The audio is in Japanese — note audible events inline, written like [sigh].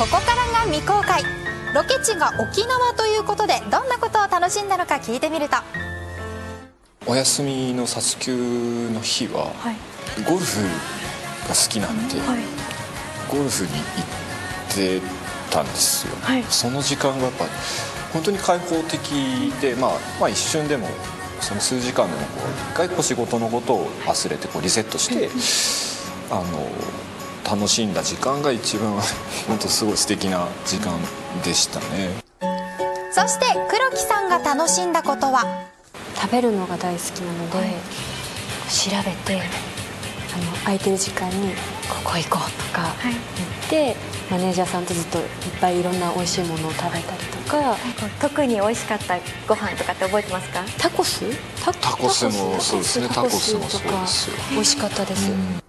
ここからが未公開。ロケ地が沖縄ということでどんなことを楽しんだのか聞いてみると。お休みの撮休の日は、はい。ゴルフが好きなんで、はい。ゴルフに行ってたんですよ、はい。その時間がやっぱ本当に開放的で、まあ、まあ一瞬でもその数時間でもこう一回こう仕事のことを忘れてこうリセットしてあの楽しんだ時間が一番 [laughs] 本当すごい素敵な時間でしたね。そして黒木さんが楽しんだことは？食べるのが大好きなので、調べてあの空いてる時間にここ行こうとかい。言って、マネージャーさんとずっといっぱいいろんな美味しいものを食べたりとか。特に美味しかったご飯とかって覚えてますか？タコス？タタコスもそうですね。タコス？もそうとかですよ。美味しかったです、うん